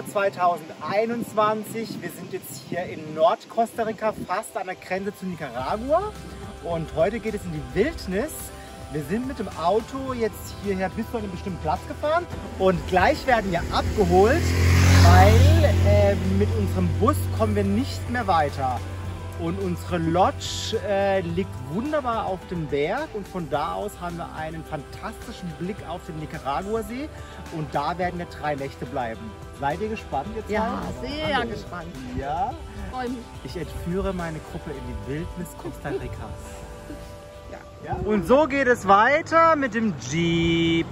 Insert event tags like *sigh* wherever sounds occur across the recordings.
Januar 2021. Wir sind jetzt hier in Nordcosta Rica, fast an der Grenze zu Nicaragua. Und heute geht es in die Wildnis. Wir sind mit dem Auto jetzt hierher bis zu einem bestimmten Platz gefahren und gleich werden wir abgeholt, weil äh, mit unserem Bus kommen wir nicht mehr weiter. Und unsere Lodge äh, liegt wunderbar auf dem Berg und von da aus haben wir einen fantastischen Blick auf den Nicaragua-See und da werden wir drei Nächte bleiben. Seid ihr gespannt jetzt? Ja, mal? sehr Hallo. gespannt. Ja, Freue mich. ich entführe meine Gruppe in die Wildnis Costa Ricas. *laughs* Ja. Und so geht es weiter mit dem Jeep.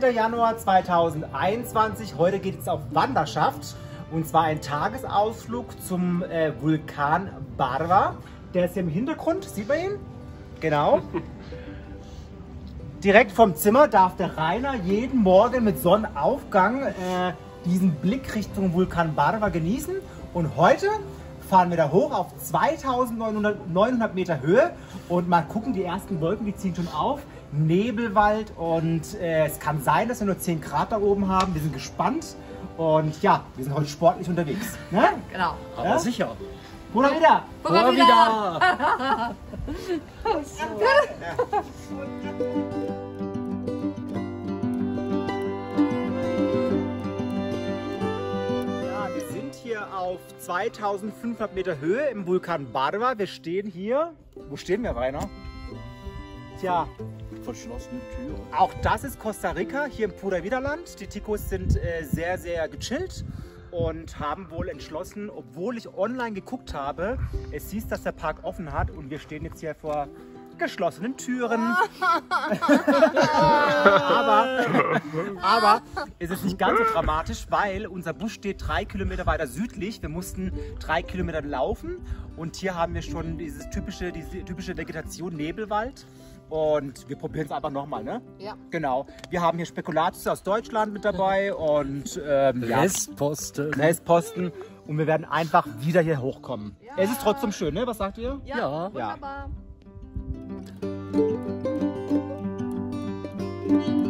So, 18. Januar 2021. Heute geht es auf Wanderschaft. Und zwar ein Tagesausflug zum äh, Vulkan Barva. Der ist hier im Hintergrund. Sieht man ihn? Genau. *laughs* Direkt vom Zimmer darf der Rainer jeden Morgen mit Sonnenaufgang äh, diesen Blick Richtung Vulkan Barva genießen. Und heute fahren wir da hoch auf 2900 900 Meter Höhe und mal gucken, die ersten Wolken, die ziehen schon auf. Nebelwald und äh, es kann sein, dass wir nur 10 Grad da oben haben. Wir sind gespannt und ja, wir sind heute sportlich unterwegs. Ne? Genau. Aber Ja? sicher. Oder wieder? Mal wieder. *laughs* Ja, hier auf 2500 Meter Höhe im Vulkan Barva. Wir stehen hier. Wo stehen wir, Rainer? Tja, Verschlossene Tür. auch das ist Costa Rica, hier im Pura Widerland. Die Ticos sind äh, sehr, sehr gechillt und haben wohl entschlossen, obwohl ich online geguckt habe, es hieß, dass der Park offen hat und wir stehen jetzt hier vor geschlossenen Türen. *laughs* aber, aber es ist nicht ganz so dramatisch, weil unser Bus steht drei Kilometer weiter südlich. Wir mussten drei Kilometer laufen und hier haben wir schon dieses typische, diese typische Vegetation Nebelwald. Und wir probieren es einfach nochmal, ne? Ja. Genau. Wir haben hier Spekulatius aus Deutschland mit dabei und ähm, ja, Restposten. Restposten. Und wir werden einfach wieder hier hochkommen. Es ist trotzdem schön, ne? Was sagt ihr? Ja, Ja. wunderbar. Obrigada.